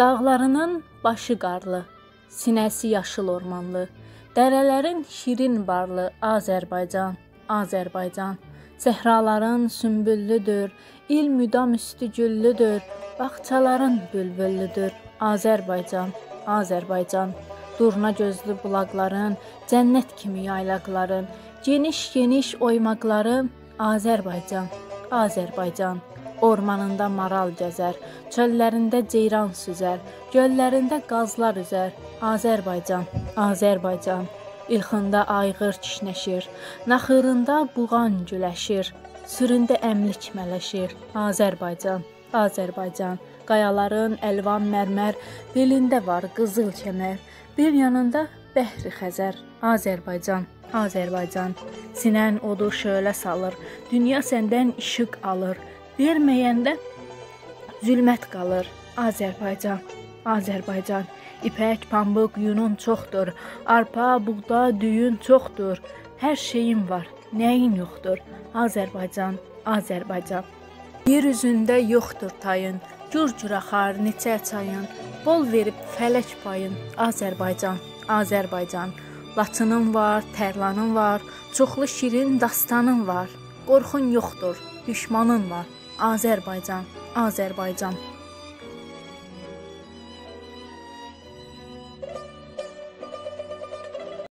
Dağlarının başı qarlı, sinəsi yaşıl ormanlı, dərələrin şirin barlı Azərbaycan, Azərbaycan. Səhraların sümbüllüdür, il müdam üstü güllüdür, bağçaların bülbüllüdür Azərbaycan, Azərbaycan. Durna gözlü bulaqların, cənnət kimi yaylaqların, geniş-geniş oymaqların Azərbaycan, Azərbaycan. Ormanında maral gəzər, çöllərində ceyran süzər, göllərində qazlar üzər. Azərbaycan, Azərbaycan. İlxında ayğır kişnəşir, naxırında buğan güləşir, süründə əmlik mələşir. Azərbaycan, Azərbaycan. Qayaların əlvan mərmər, belində var qızıl kəmər, bir yanında Bəhri Xəzər. Azərbaycan, Azərbaycan. Sinən odu şölə salır, dünya səndən işıq alır. Verməyəndə zülmət qalır. Azərbaycan, Azərbaycan. İpək, pambıq, yunun çoxdur. Arpa, buğda, düyün çoxdur. Hər şeyin var, nəyin yoxdur? Azərbaycan, Azərbaycan. Yer üzündə yoxdur tayın, cür-cür axar neçə çayın. Bol verib fələk payın. Azərbaycan, Azərbaycan. Laçının var, tərlanın var, çoxlu şirin dastanın var. Qorxun yoxdur, düşmanın var. Azərbaycan, Azərbaycan.